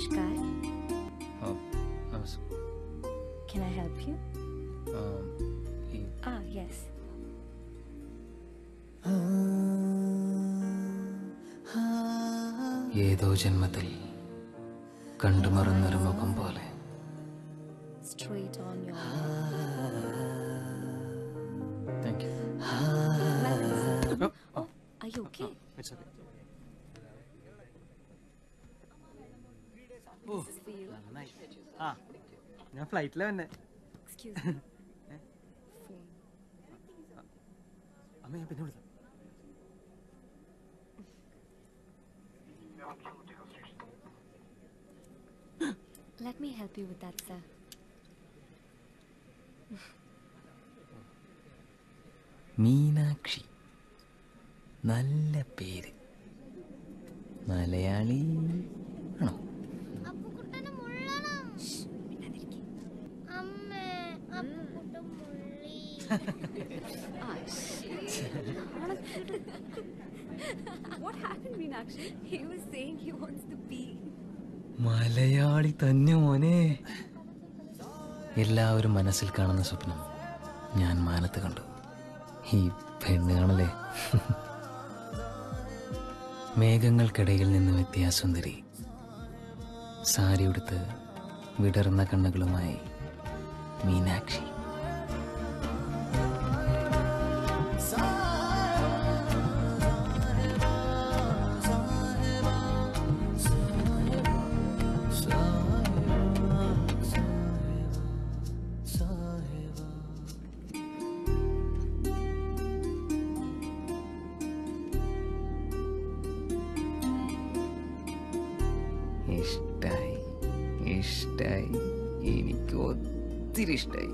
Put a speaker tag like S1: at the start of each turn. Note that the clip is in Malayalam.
S1: Namaskar.
S2: Oh, നമസ്
S1: Can I help you?
S2: um, he...
S1: Ah, yes.
S2: ഏതോ ജന്മത്തിൽ കണ്ടുമറന്നൊരു മുഖം പോലെ
S1: sir. Oh, are you okay? This is you.
S3: ആ ഞാൻ ഫ്ലൈറ്റിലെ തന്നെ. അമ്മ ഞാൻ പിന്നെ വിളിക്കാം
S1: Let me help you with that, sir.
S2: Meenakshi നല്ല പേര് Malayali
S1: what happened, Meenakshi? He was saying he wants to pee.
S2: Malayali തന്നെ മോനെ. എല്ലാവരും മനസ്സിൽ കാണുന്ന സ്വപ്നം ഞാൻ മാനത്ത് കണ്ടു. ഈ പെണ്ണ് കാണല്ലേ മേഘങ്ങൾക്കിടയിൽ നിന്ന് എത്തിയ സുന്ദരി സാരി ഉടുത്ത് വിടർന്ന കണ്ണുകളുമായി മീനാക്ഷി ഇഷ്ടായി ഇഷ്ടായി എനിക്ക് ഒത്തിരി তিরিশটাই